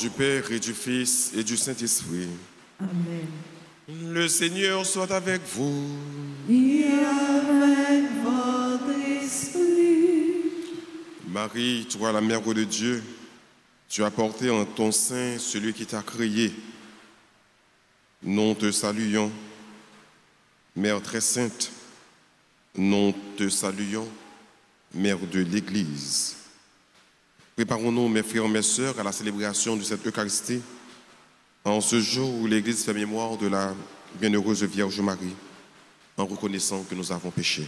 du Père et du Fils et du Saint-Esprit. Amen. Le Seigneur soit avec vous. Et avec votre esprit. Marie, toi la mère de Dieu, tu as porté en ton sein celui qui t'a créé. Nous te saluons, Mère très sainte. Nous te saluons, Mère de l'Église. Préparons-nous, mes frères, mes sœurs, à la célébration de cette Eucharistie, en ce jour où l'Église fait mémoire de la bienheureuse Vierge Marie, en reconnaissant que nous avons péché.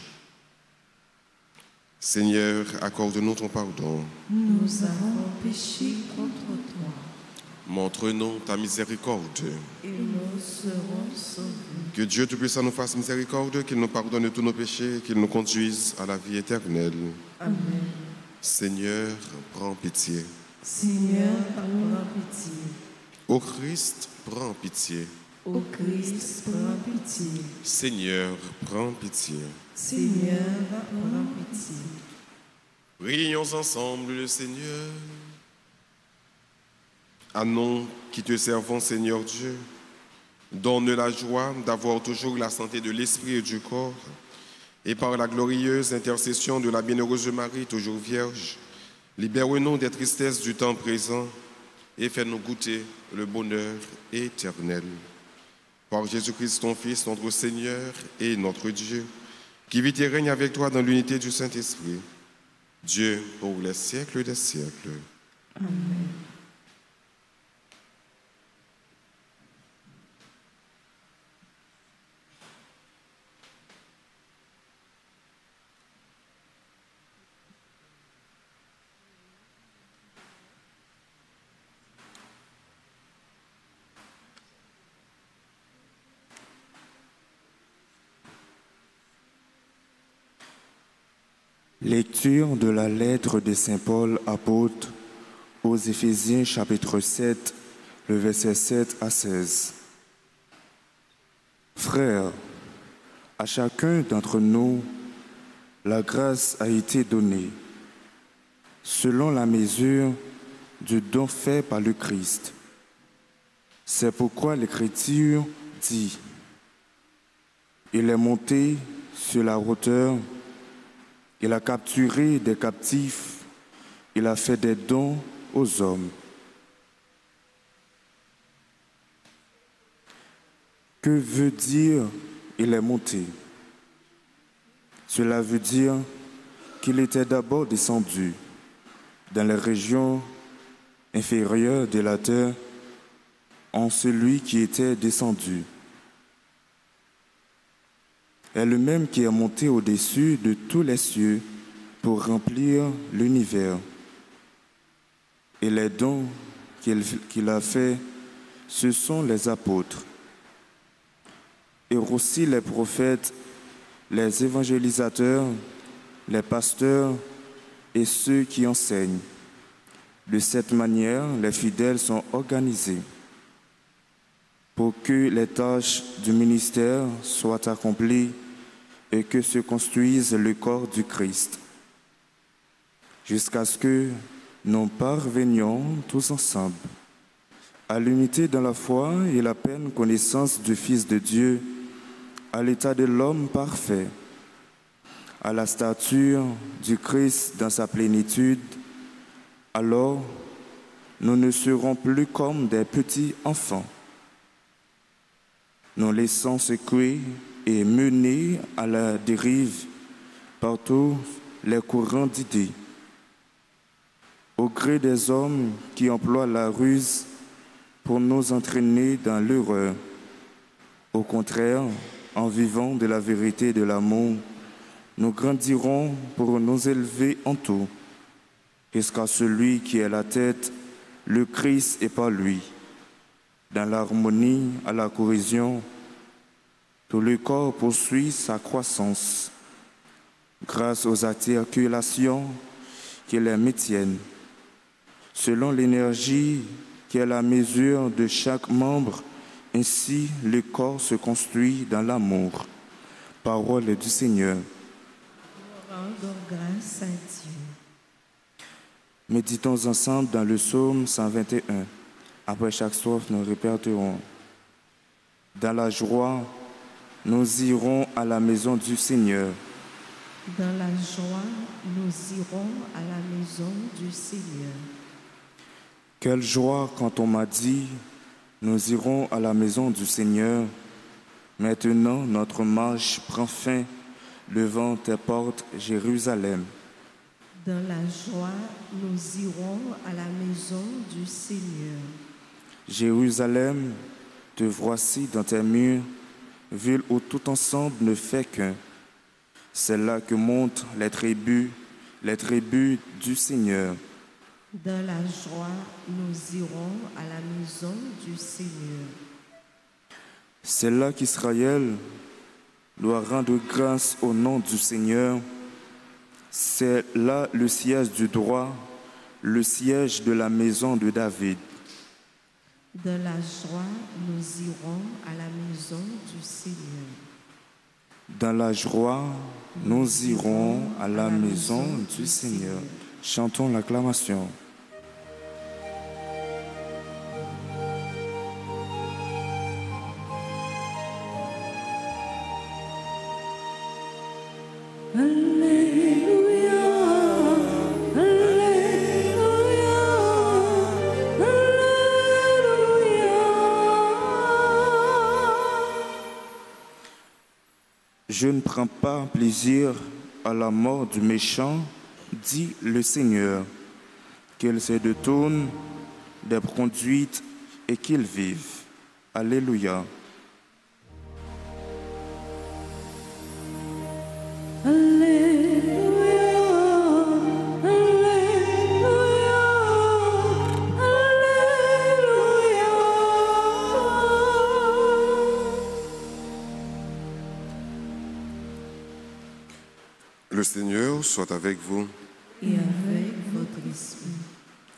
Seigneur, accorde-nous ton pardon. Nous avons péché contre toi Montre-nous ta miséricorde. et nous serons sauvés. Que Dieu Tout-Puissant nous fasse miséricorde, qu'il nous pardonne tous nos péchés, qu'il nous conduise à la vie éternelle. Amen. Seigneur, prends pitié. Seigneur, prends pitié. Ô Christ, prends pitié. Ô Christ, prends pitié. Seigneur, prends pitié. Seigneur, prends pitié. Prions ensemble le Seigneur. À nous qui te servons, Seigneur Dieu, donne la joie d'avoir toujours la santé de l'esprit et du corps, et par la glorieuse intercession de la bienheureuse Marie, toujours vierge, libère-nous des tristesses du temps présent et fais-nous goûter le bonheur éternel. Par Jésus-Christ, ton Fils, notre Seigneur et notre Dieu, qui vit et règne avec toi dans l'unité du Saint-Esprit, Dieu pour les siècles des siècles. Lecture de la lettre de Saint Paul apôtre aux Éphésiens chapitre 7, le verset 7 à 16. Frères, à chacun d'entre nous, la grâce a été donnée selon la mesure du don fait par le Christ. C'est pourquoi l'Écriture dit, Il est monté sur la hauteur il a capturé des captifs, il a fait des dons aux hommes. Que veut dire il est monté Cela veut dire qu'il était d'abord descendu dans les régions inférieures de la terre en celui qui était descendu est le même qui est monté au-dessus de tous les cieux pour remplir l'univers. Et les dons qu'il a faits, ce sont les apôtres, et aussi les prophètes, les évangélisateurs, les pasteurs et ceux qui enseignent. De cette manière, les fidèles sont organisés pour que les tâches du ministère soient accomplies et que se construise le corps du Christ, jusqu'à ce que nous parvenions tous ensemble à l'unité dans la foi et la pleine connaissance du Fils de Dieu, à l'état de l'homme parfait, à la stature du Christ dans sa plénitude, alors nous ne serons plus comme des petits enfants. Nous laissons secouer et mener à la dérive par tous les courants d'idées, au gré des hommes qui emploient la ruse pour nous entraîner dans l'erreur. Au contraire, en vivant de la vérité et de l'amour, nous grandirons pour nous élever en tout, jusqu'à celui qui est la tête, le Christ et par lui. Dans l'harmonie, à la cohésion, tout le corps poursuit sa croissance grâce aux articulations qui les maintiennent. Selon l'énergie qui est la mesure de chaque membre, ainsi le corps se construit dans l'amour. Parole du Seigneur. Méditons ensemble dans le psaume 121. Après chaque strophe, nous répéterons. Dans la joie, nous irons à la maison du Seigneur. Dans la joie, nous irons à la maison du Seigneur. Quelle joie quand on m'a dit, nous irons à la maison du Seigneur. Maintenant, notre marche prend fin devant tes portes, Jérusalem. Dans la joie, nous irons à la maison du Seigneur. Jérusalem, te voici dans tes murs, ville où tout ensemble ne fait qu'un. C'est là que montent les tribus, les tribus du Seigneur. Dans la joie, nous irons à la maison du Seigneur. C'est là qu'Israël doit rendre grâce au nom du Seigneur. C'est là le siège du droit, le siège de la maison de David. Dans la joie, nous irons à la maison du Seigneur. Dans la joie, nous irons à la maison du Seigneur. Chantons l'acclamation. À la mort du méchant, dit le Seigneur, qu'il se détourne des conduites et qu'il vive. Alléluia. Soit avec vous. Et avec votre esprit.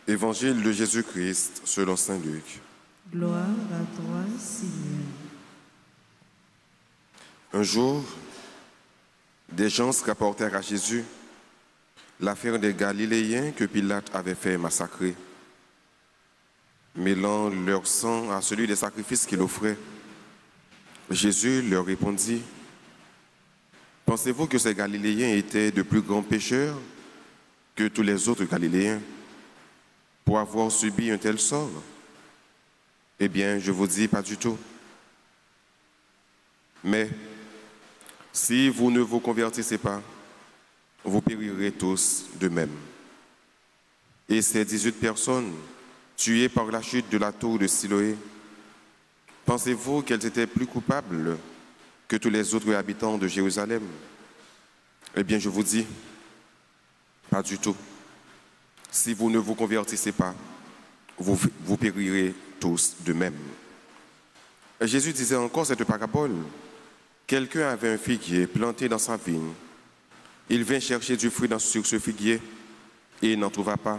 Évangile de Jésus-Christ selon Saint Luc. Gloire à toi, Seigneur. Un jour, des gens se rapportèrent à Jésus l'affaire des Galiléens que Pilate avait fait massacrer, mêlant leur sang à celui des sacrifices qu'il offrait. Jésus leur répondit, Pensez-vous que ces Galiléens étaient de plus grands pécheurs que tous les autres Galiléens pour avoir subi un tel sort? Eh bien, je vous dis pas du tout. Mais si vous ne vous convertissez pas, vous périrez tous de même. Et ces 18 personnes tuées par la chute de la tour de Siloé, pensez-vous qu'elles étaient plus coupables que tous les autres habitants de Jérusalem Eh bien, je vous dis, pas du tout. Si vous ne vous convertissez pas, vous, périrez tous de même. Jésus disait encore cette parabole. Quelqu'un avait un figuier planté dans sa vigne. Il vint chercher du fruit sur ce figuier et n'en trouva pas.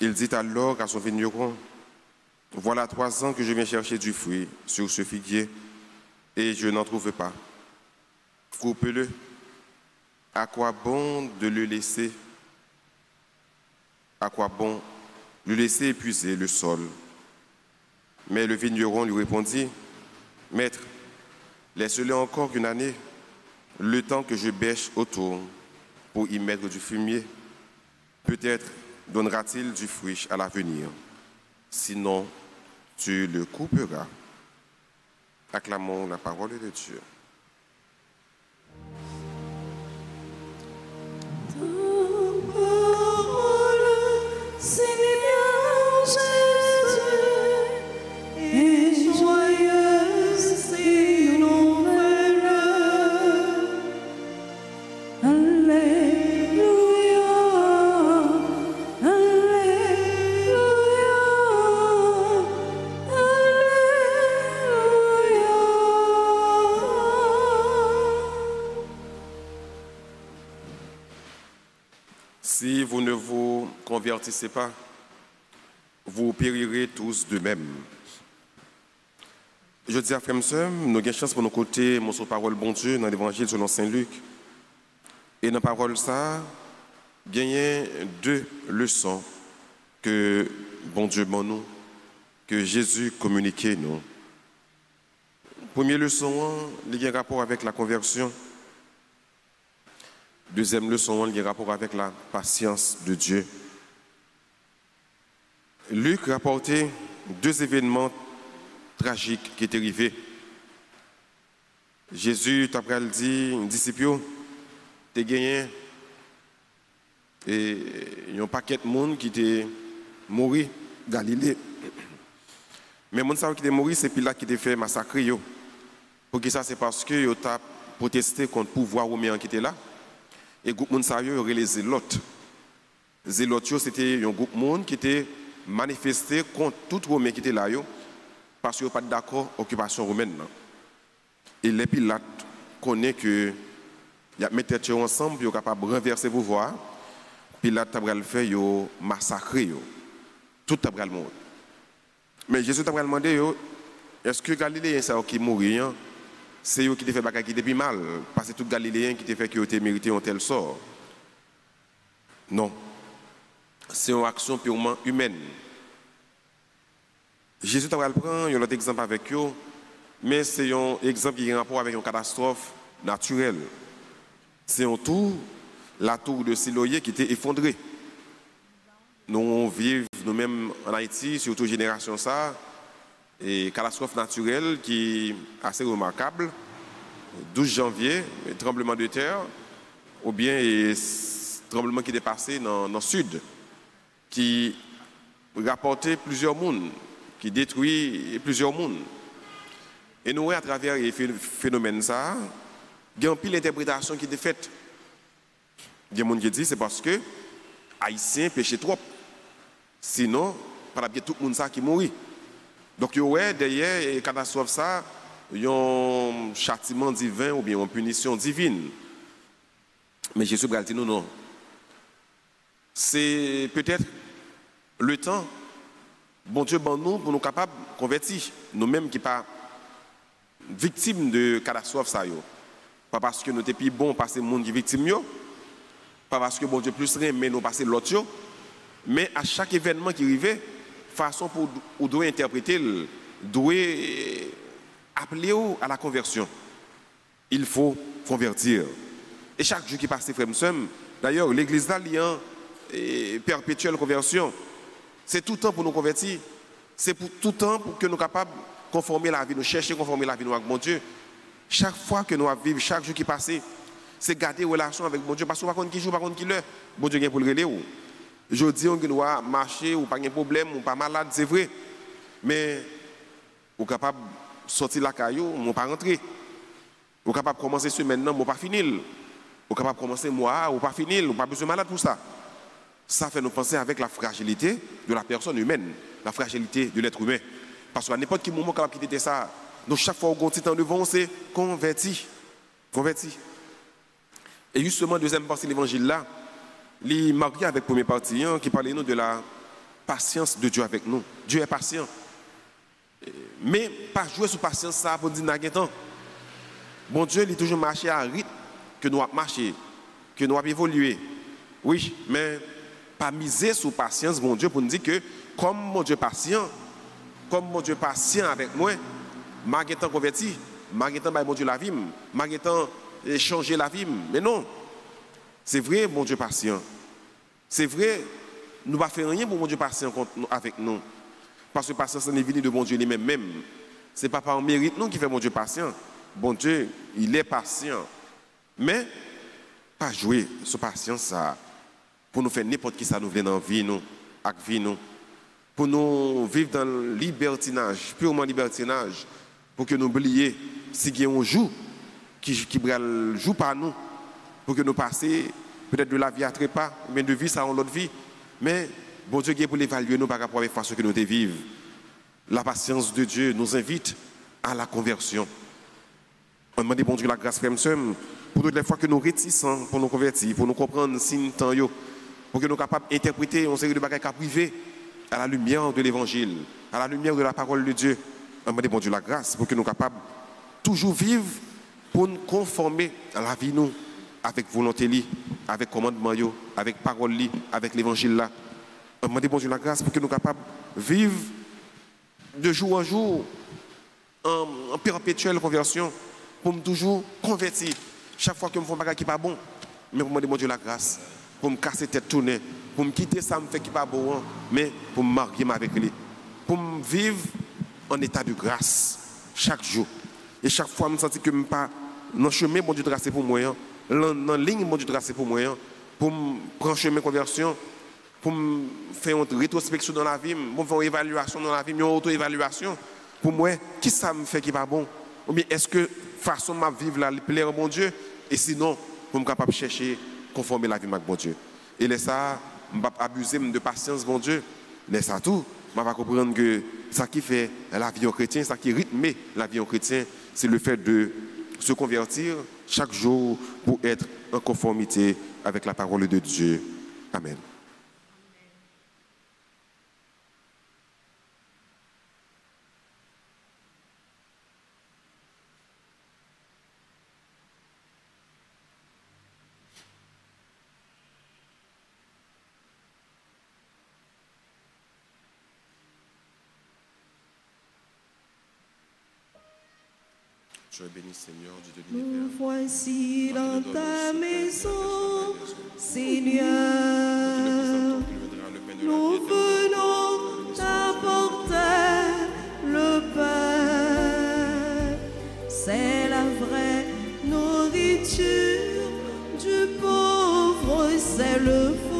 Il dit alors à son vigneron, voilà trois ans que je viens chercher du fruit sur ce figuier et je n'en trouve pas. Coupe-le. À quoi bon de le laisser? À quoi bon le laisser épuiser le sol? Mais le vigneron lui répondit, Maître, laisse-le encore une année, le temps que je bêche autour pour y mettre du fumier. Peut-être donnera-t-il du fruit à l'avenir. Sinon, tu le couperas. Acclamons la parole de Dieu. Convertissez pas, vous périrez tous de même. Je dis à frère sœur, nous avons chance pour nos côtés, mon parole bon Dieu dans l'évangile selon Saint Luc. Et dans la parole ça, il deux leçons que bon Dieu m'en nous, que Jésus communiquait nous. Première leçon, il y a un rapport avec la conversion. Deuxième leçon, il y a un rapport avec la patience de Dieu. Luc rapportait deux événements tragiques qui étaient arrivés. Jésus t'a dit, disciples, tu gagné et il y a un paquet de monde qui était mort Galilée. Mais les gens qui étaient morts, c'est Pilate qui était fait massacrer. Pour que ça, c'est parce que ont protesté contre le pouvoir romain qui était là. Et le groupe de monde, il les zélotes. Zélotes, c'était un groupe de monde qui était manifesté contre tout romain qui était là, parce qu'ils n'étaient pas d'accord avec l'occupation romaine. Et les Pilates connaissent que il y a mis ensemble, ils sont capables de renverser le pouvoir. Pilate a fait, il massacré. Tout le monde. Mais Jésus a demandé, est-ce que Galiléen c'est qui mourit hein? C'est eux qui te fait bagarre qui depuis mal parce que tout Galiléen qui te fait que tu mérité un tel sort? Non. C'est une action purement humaine. Jésus t'a prendre un autre exemple avec eux, mais c'est un exemple qui a un rapport avec une catastrophe naturelle. C'est un tour, la tour de Siloé qui était effondrée. Nous vivons nous-mêmes en Haïti, surtout génération ça, et catastrophe naturelle qui est assez remarquable. 12 janvier, tremblement de terre, ou bien tremblement qui est passé dans, le sud, qui rapportait plusieurs mondes, qui détruit plusieurs mondes. Et nous, à travers les phénomènes, ça, il y a une pile qui est faite. Il y a des gens qui disent c'est parce que Haïtiens péchaient trop. Sinon, par tout le monde qui mourit. Donc, derrière la catastrophe, ça, il y a un châtiment divin ou bien une punition divine. Mais Jésus a dit non, non. C'est peut-être le temps, bon Dieu, bon nous, pour nous capables de convertir. Nous-mêmes qui pas victimes de catastrophe, ça, yo. Pas parce que nous sommes plus bons parce que le monde qui est victime, pas parce que bon Dieu plus rien, mais nous passer l'autre, mais à chaque événement qui arrive, façon pour ou doit interpréter, doit appeler à la conversion. Il faut convertir. Et chaque jour qui passe, frère d'ailleurs, l'église là, il perpétuelle conversion. C'est tout le temps pour nous convertir. C'est pour tout le temps pour que nous soyons capables de conformer la vie, nous chercher à conformer la vie avec mon Dieu. Chaque fois que nous vivons, chaque jour qui passe, c'est garder une relation avec mon Dieu. Parce que par contre, qui joue, par contre, qui l'heure, bon Dieu vient pour le relayer. Je dis qu'on doit marcher ou pas de problème ou pas malade, c'est vrai. Mais êtes capable de sortir la caillou, vous pas rentrer. Êtes capable de commencer ce maintenant, vous pas finir. Êtes capable de commencer moi, ou pas finir, vous pas besoin de malade pour ça. Ça fait nous penser avec la fragilité de la personne humaine, la fragilité de l'être humain. Parce qu'à n'importe quel moment, quand on quitter ça, donc chaque fois qu'on est devant, c'est converti. Converti. Et justement, deuxième partie de l'évangile là, il marié avec la première partie hein, qui parlait nous de la patience de Dieu avec nous. Dieu est patient. Mais pas jouer sur patience ça pour dire temps. Bon Dieu, il est toujours marché à un rythme que nous avons marché, que nous avons évolué. Oui, mais pas miser sur patience, bon Dieu, pour nous dire que comme mon Dieu patient, comme mon Dieu patient avec moi, malgré temps converti, malgré temps mon Dieu la vie, malgré temps changer la vie. Mais non, c'est vrai, mon Dieu patient. C'est vrai, nous ne faire rien pour mon Dieu patient avec nous. Parce que patience est venu de mon Dieu lui-même. Même. Ce n'est pas par mérite nous qui fait mon Dieu patient. Bon Dieu, il est patient. Mais, pas jouer sur patience ça, pour nous faire n'importe qui ça nous vient dans la vie, nous, avec vie, nous. Pour nous vivre dans le libertinage, purement libertinage, pour que nous oublions si il y a un qui, qui joue par nous, pour que nous passions peut-être de la vie à trépas, mais de vie ça en l'autre vie. Mais bon Dieu pour l'évaluer nous par rapport à la façon que nous vivons. La patience de Dieu nous invite à la conversion. On demande bon Dieu la grâce pour toutes les fois que nous réticents pour nous convertir, pour nous comprendre si temps pour que nous soyons capables d'interpréter une série de bagages privés à la lumière de l'évangile, à la lumière de la parole de Dieu. Demandez bon Dieu la grâce pour que nous soyons capables toujours vivre pour nous conformer à la vie nous avec volonté avec commandement avec parole avec l'évangile là. Demandez bon Dieu la grâce pour que nous soyons capables de vivre de jour en jour en, perpétuelle conversion pour me toujours convertir. Chaque fois que je fais un bagage qui n'est pas bon, mais pour demander Dieu la grâce, pour me casser tête tournée, pour me quitter ça me fait qui pas bon, hein, mais pour me marier avec lui, pour me vivre en état de grâce chaque jour. Et chaque fois, je me sens que je pas dans le chemin, mon Dieu tracé pour moi, hein, dans la ligne, mon Dieu tracé pour moi, hein, pour me prendre chemin de conversion, pour me faire une rétrospection dans la vie, pour faire une évaluation dans la vie, une auto-évaluation. Pour moi, qui ça me fait qui pas bon? Ou bien est-ce que façon de vivre là, plaire à mon Dieu? Et sinon, pour me capable de chercher, conformer la vie avec mon Dieu. Et là, ça, abuser de patience, mon Dieu. Mais ça tout, je vais comprendre que ça qui fait la vie en chrétien, ça qui rythme la vie en chrétien, c'est le fait de se convertir chaque jour pour être en conformité avec la parole de Dieu. Amen. Je bénis Seigneur, Dieu de Nous l'univers. voici dans ta maison, Seigneur. Nous venons t'apporter le pain. C'est la vraie nourriture du pauvre, c'est le fruit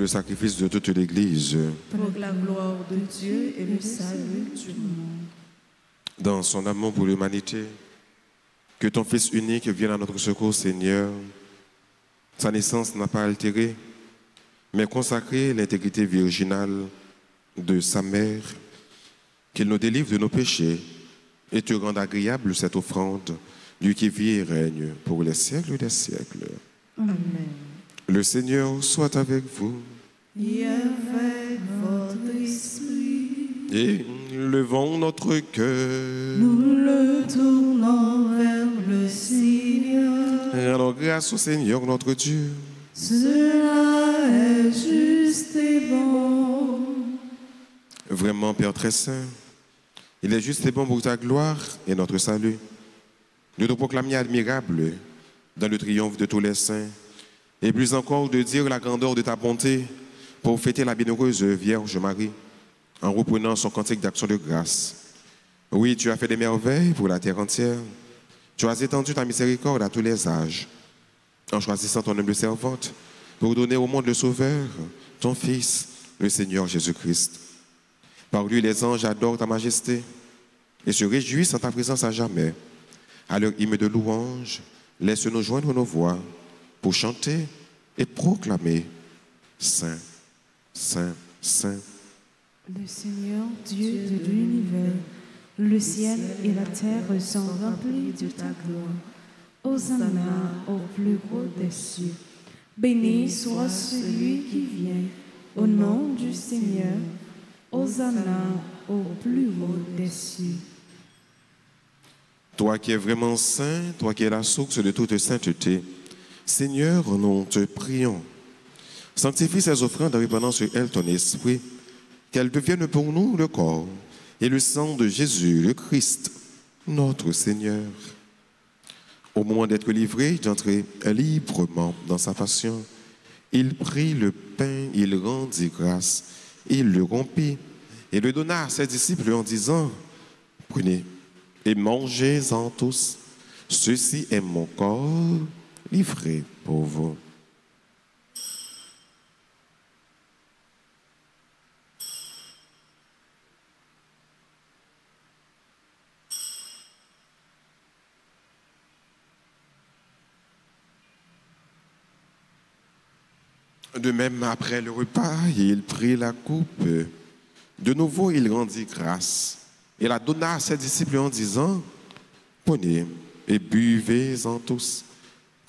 le sacrifice de toute l'Église. Pour la gloire de Dieu et le salut du monde. dans son amour pour l'humanité. Que ton Fils unique vienne à notre secours, Seigneur. Sa naissance n'a pas altéré, mais consacré l'intégrité virginale de sa mère. Qu'il nous délivre de nos péchés et te rende agréable cette offrande, lui qui vit et règne pour les siècles des siècles. Amen. Le Seigneur soit avec vous. Et avec votre esprit, Et levons notre cœur. nous le tournons vers le Seigneur. Rendons grâce au Seigneur notre Dieu. Cela est juste et bon. Vraiment, Père très saint, il est juste et bon pour ta gloire et notre salut. Nous te proclamer admirable dans le triomphe de tous les saints, et plus encore de dire la grandeur de ta bonté pour fêter la bienheureuse Vierge Marie, en reprenant son cantique d'action de grâce. Oui, tu as fait des merveilles pour la terre entière. Tu as étendu ta miséricorde à tous les âges, en choisissant ton humble servante pour donner au monde le Sauveur, ton Fils, le Seigneur Jésus-Christ. Par lui, les anges adorent ta majesté et se réjouissent en ta présence à jamais. À leur hymne de louange, laisse-nous joindre nos voix pour chanter et proclamer Saint, Saint, Saint. Le Seigneur, Dieu de l'univers, le ciel et la terre sont remplis de ta gloire. Hosanna au plus haut des cieux. Béni soit celui qui vient au nom du Seigneur. Hosanna au plus haut des cieux. Toi qui es vraiment saint, toi qui es la source de toute sainteté, Seigneur, nous te prions. Sanctifie ces offrandes en répandant sur elles ton esprit, qu'elles deviennent pour nous le corps et le sang de Jésus, le Christ, notre Seigneur. Au moment d'être livré, d'entrer librement dans sa passion, il prit le pain, il rendit grâce, il le rompit et le donna à ses disciples en disant, prenez et mangez-en tous, ceci est mon corps livré pour vous. De même, après le repas, il prit la coupe. De nouveau, il rendit grâce et la donna à ses disciples en disant, prenez et buvez-en tous,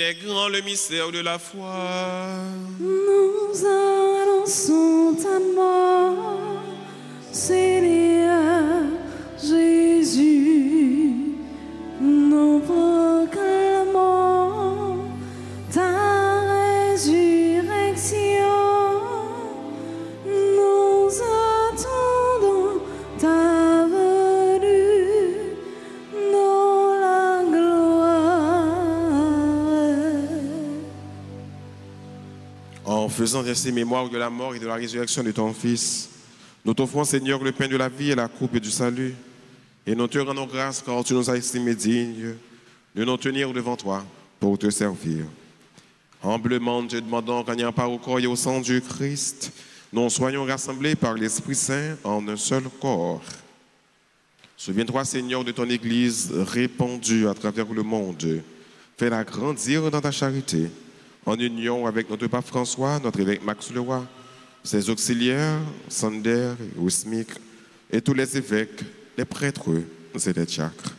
Il grand le mystère de la foi. Nous annonçons ta mort, Seigneur faisant ainsi mémoire de la mort et de la résurrection de ton Fils, nous t'offrons, Seigneur, le pain de la vie et la coupe du salut. Et nous te rendons grâce car tu nous as estimés dignes de nous tenir devant toi pour te servir. Humblement, te demandons qu'en ayant part au corps et au sang du Christ, nous soyons rassemblés par l'Esprit Saint en un seul corps. Souviens-toi, Seigneur, de ton Église répandue à travers le monde. Fais-la grandir dans ta charité, en union avec notre pape François, notre évêque Max Leroy, ses auxiliaires, Sander et Ousmik, et tous les évêques, les prêtres et les diacres.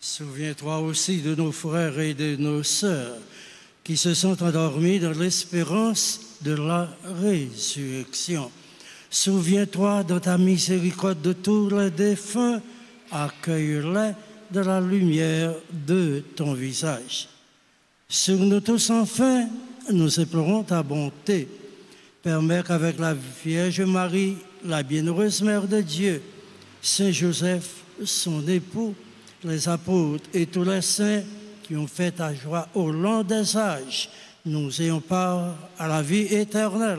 Souviens-toi aussi de nos frères et de nos sœurs qui se sont endormis dans l'espérance de la résurrection. Souviens-toi de ta miséricorde de tous les défunts, accueille-les de la lumière de ton visage. Sur nous tous enfin, nous implorons ta bonté. Permets qu'avec la Vierge Marie, la bienheureuse Mère de Dieu, Saint Joseph, son époux, les apôtres et tous les saints qui ont fait ta joie au long des âges, nous ayons part à la vie éternelle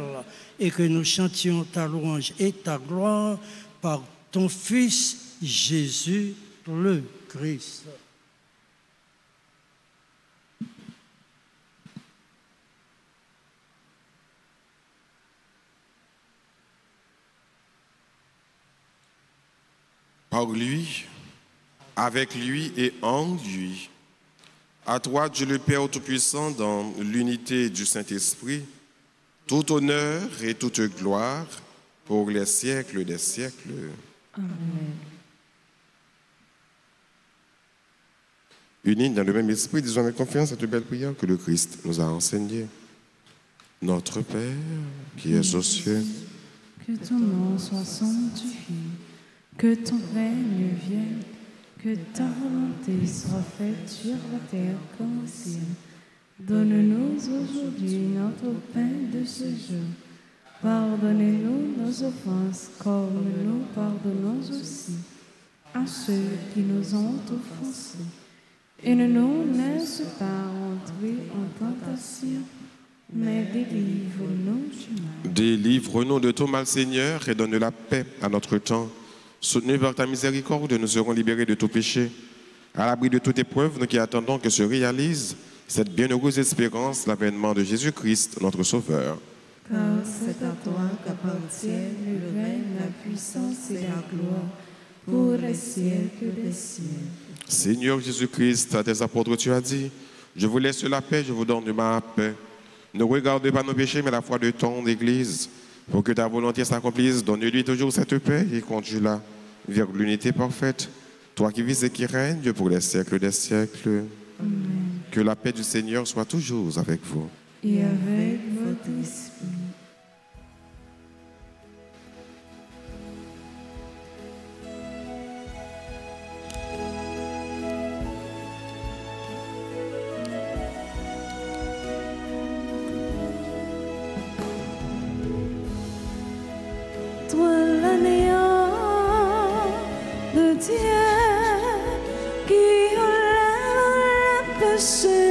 et que nous chantions ta louange et ta gloire par ton Fils Jésus le Christ. Par lui, avec lui et en lui. À toi, Dieu le Père Tout-Puissant, dans l'unité du Saint-Esprit, tout honneur et toute gloire pour les siècles des siècles. Unis dans le même esprit, disons avec confiance cette belle prière que le Christ nous a enseignée. Notre Père, qui es aux cieux, Que ton nom soit sanctifié, que ton règne vienne, que ta volonté soit faite sur la terre comme au ciel. Donne-nous aujourd'hui notre pain de ce jour. Pardonnez-nous nos offenses comme nous pardonnons aussi à ceux qui nous ont offensés. Et ne nous laisse pas entrer en tentation, mais délivre-nous du mal. délivre-nous de tout mal, Seigneur, et donne la paix à notre temps. Soutenu par ta miséricorde, nous serons libérés de tout péché. À l'abri de toute épreuve, nous qui attendons que se réalise cette bienheureuse espérance, l'avènement de Jésus-Christ, notre Sauveur. Car c'est à toi qu'appartiennent le règne, la puissance et la gloire pour les siècles des siècles. Seigneur Jésus-Christ, à tes apôtres, tu as dit, je vous laisse la paix, je vous donne ma paix. Ne regardez pas nos péchés, mais la foi de ton Église. Pour que ta volonté s'accomplisse, donne-lui toujours cette paix et conduis-la vers l'unité parfaite. Toi qui vis et qui règnes pour les siècles des siècles. Que la paix du Seigneur soit toujours avec vous. Et avec votre esprit. Enlève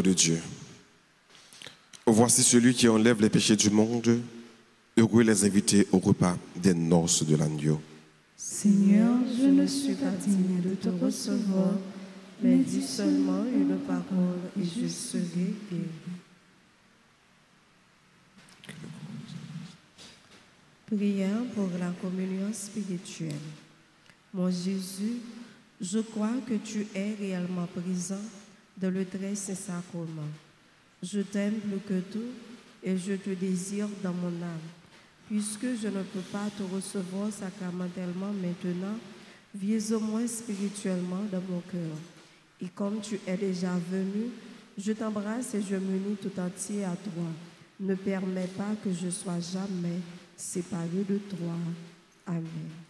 de Dieu. Voici celui qui enlève les péchés du monde. Heureux les invités au repas des noces de l'agneau. Seigneur, Je ne suis pas digne de te recevoir, mais dis seulement une parole et je serai guéri. Prière pour la communion spirituelle. Mon Jésus, je crois que tu es réellement présent dans le très saint sacrement. Je t'aime plus que tout et je te désire dans mon âme. Puisque je ne peux pas te recevoir sacramentellement maintenant, viens au moins spirituellement dans mon cœur. Et comme tu es déjà venu, je t'embrasse et je m'unis tout entier à toi. Ne permets pas que je sois jamais séparé de toi. Amen.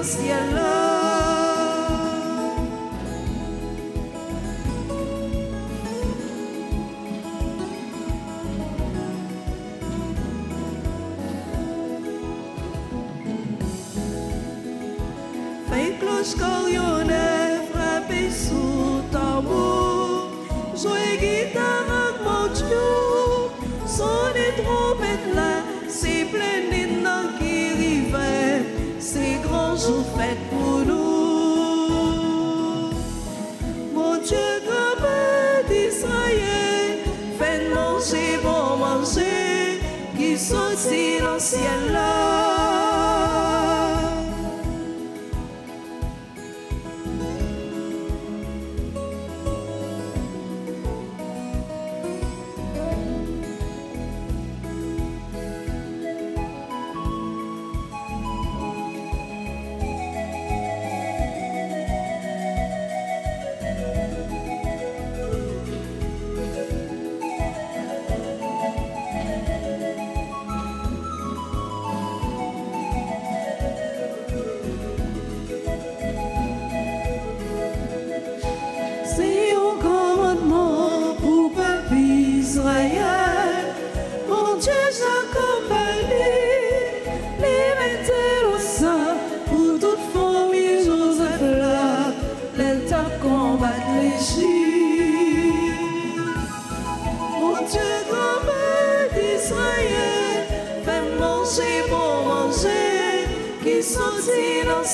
Sortit dans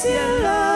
cielo.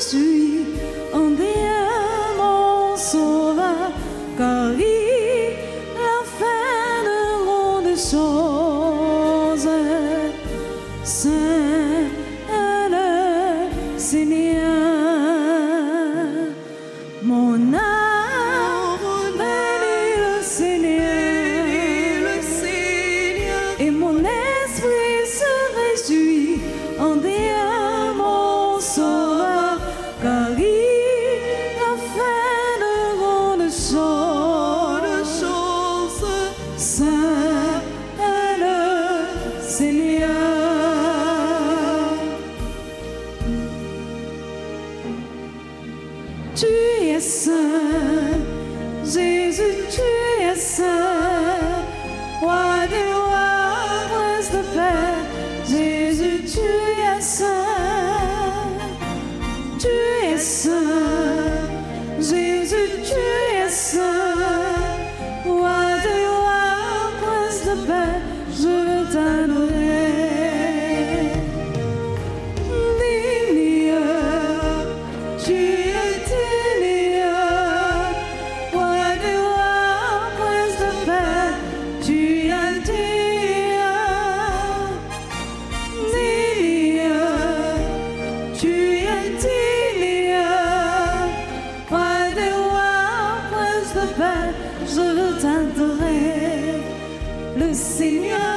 Se Señor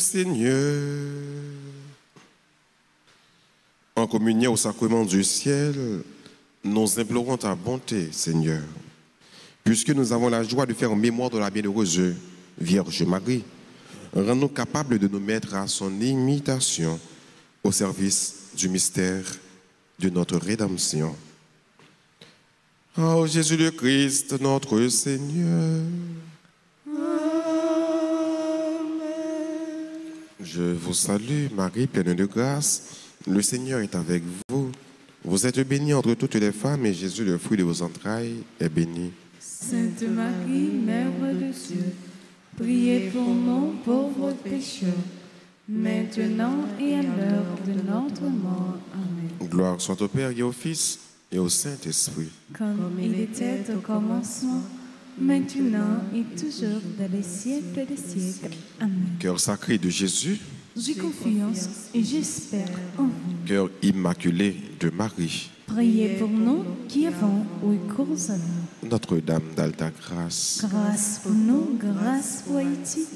Seigneur. En communion au sacrement du ciel, nous implorons ta bonté, Seigneur. Puisque nous avons la joie de faire mémoire de la bienheureuse Vierge Marie, rends-nous capables de nous mettre à son imitation au service du mystère de notre rédemption. Ô Jésus le Christ, notre Seigneur. Je vous salue, Marie, pleine de grâce. Le Seigneur est avec vous. Vous êtes bénie entre toutes les femmes et Jésus, le fruit de vos entrailles, est béni. Sainte Marie, Mère de Dieu, priez pour nous pauvres pécheurs, maintenant et à l'heure de notre mort. Amen. Gloire soit au Père et au Fils et au Saint-Esprit. Comme il était au commencement, maintenant et toujours dans les siècles des siècles. Amen. Cœur sacré de Jésus, J'ai confiance et j'espère en vous. cœur immaculé de Marie, Priez pour nous qui avons recours à vous. Notre-Dame d'Alta Grâce, Grâce pour nous, grâce pour Haïti,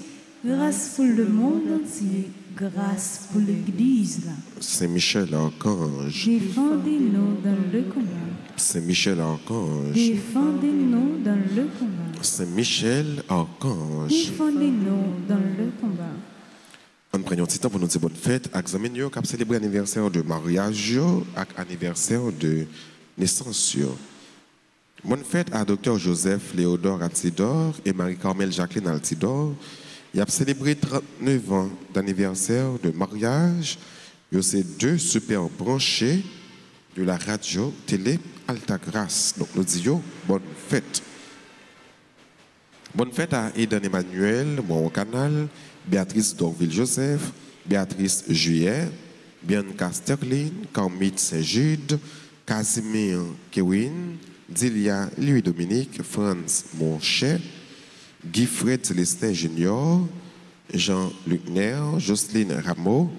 grâce pour le monde entier, grâce pour l'Église. Saint-Michel Archange, Défendez-nous dans le combat. Saint-Michel Archange, Défendez-nous dans le combat. Saint-Michel Archange. Défendez-nous dans le combat. Prend un petit temps pour nous dire bonne fête. Examen yo cap célébrer l'anniversaire de mariage ak anniversaire de naissance. Bonne fête à Dr Joseph Léodore Altidor et Marie-Carmel Jacqueline Altidor. Il a célébré 39 ans d'anniversaire de mariage. Yo c'est deux super branchés de la radio télé Alta. Donc nous disons bonne fête. Bonne fête à Eden Emmanuel, mon canal, Béatrice Dorville-Joseph, Béatrice Juillet, Bianca Sterling, Carmit Saint-Jude, Casimir Kewin, Dilia Louis-Dominique, Franz Moncher, Guy-Fred Junior, Jean-Luc Jocelyne Rameau,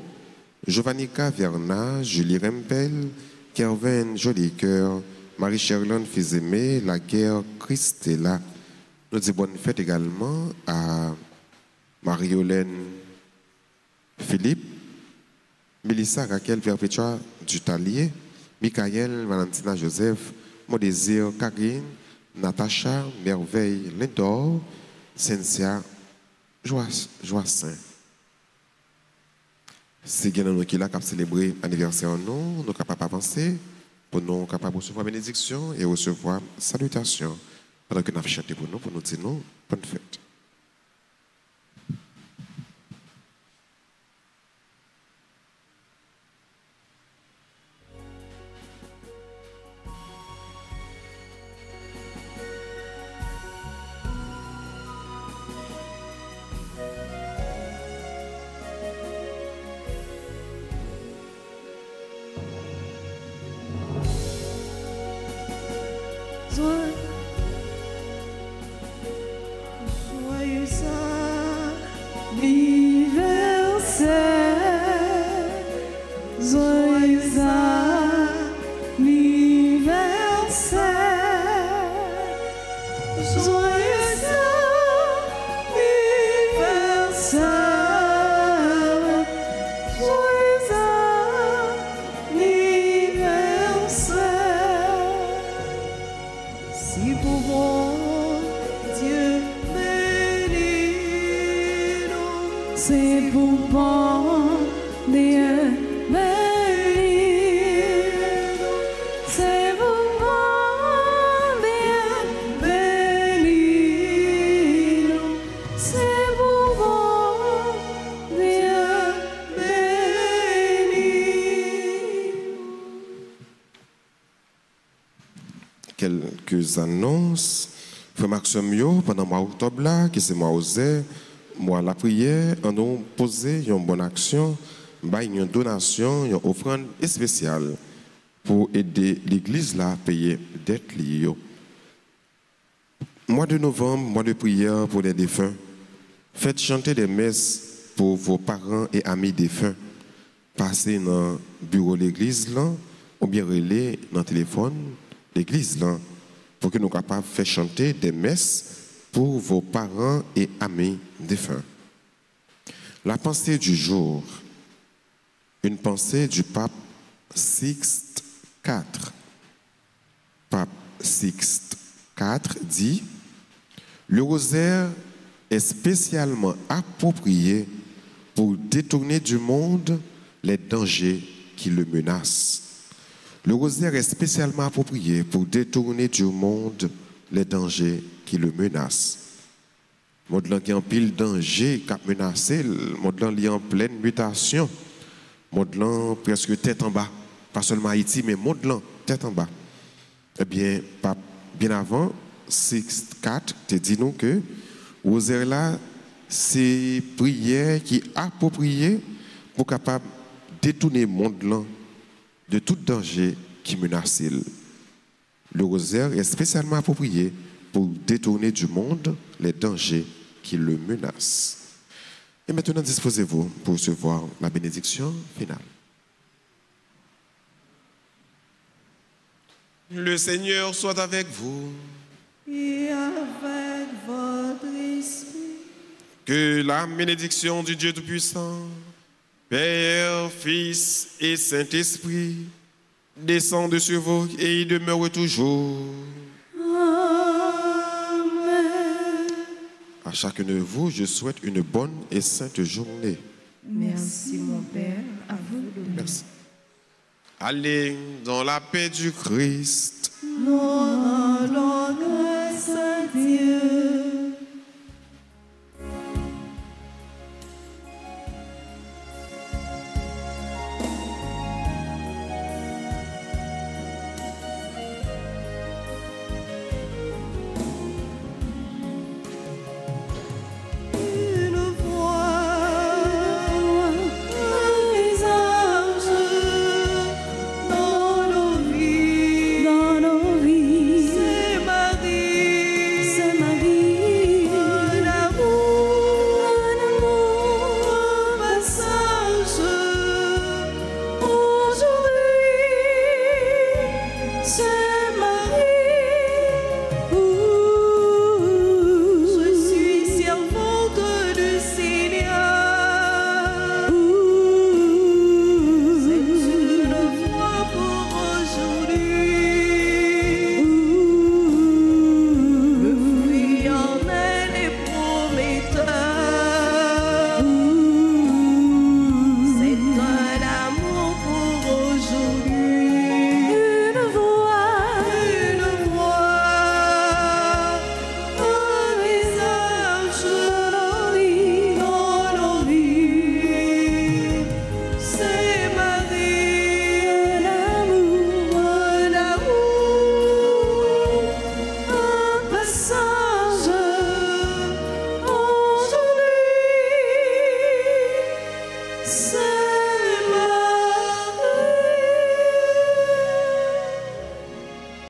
Giovannica Verna, Julie Rempel, Kervin Jolicoeur, Marie-Charlone Fils-Aimé, La Guerre Christella. Nous disons bonne fête également à Marie-Hélène Philippe, Mélissa Raquel Perpétua Dutalier, Michael Valentina Joseph, Mon Désir Karine, Natacha Merveille Lindor, Cynthia Joas- Joassin. C'est bien nous qui là qui célébrer l'anniversaire nous, nous capables d'avancer pour nous capables de recevoir bénédiction et recevoir salutation. Pendant que nous avons chanté pour nous, pour nous dire nous, bonne fête. Quelques annonces. Frère Maxime Yo, pendant mois d'octobre, là, qui c'est mois osé, mois la prière, on a posé une bonne action, bah, une donation, une offrande spéciale pour aider l'église là à payer dette liée. Mois de novembre, mois de prière pour les défunts. Faites chanter des messes pour vos parents et amis défunts. Passez dans le bureau de l'église là, ou bien relais dans le téléphone l'église là, pour que nous soyons capables de chanter des messes pour vos parents et amis défunts. La pensée du jour, une pensée du pape Sixte IV. Pape Sixte IV dit, le rosaire est spécialement approprié pour détourner du monde les dangers qui le menacent. Le rosaire est spécialement approprié pour détourner du monde les dangers qui le menacent. Monde qui en pile danger qui menacé, monde est en pleine mutation. Monde presque tête en bas, pas seulement Haïti mais monde tête en bas. Eh bien, bien avant 6 4 te dit nous que rosaire là c'est prière qui appropriée pour capable détourner monde de tout danger qui menace. Le rosaire est spécialement approprié pour détourner du monde les dangers qui le menacent. Et maintenant, disposez-vous pour recevoir la bénédiction finale. Le Seigneur soit avec vous. Et avec votre esprit. Que la bénédiction du Dieu Tout-Puissant, Père, Fils et Saint-Esprit, descende sur vous et y demeure toujours. Amen. À chacun de vous, je souhaite une bonne et sainte journée. Merci, mon Père, à vous de Merci. Allez dans la paix du Christ. Nous grâce à Dieu.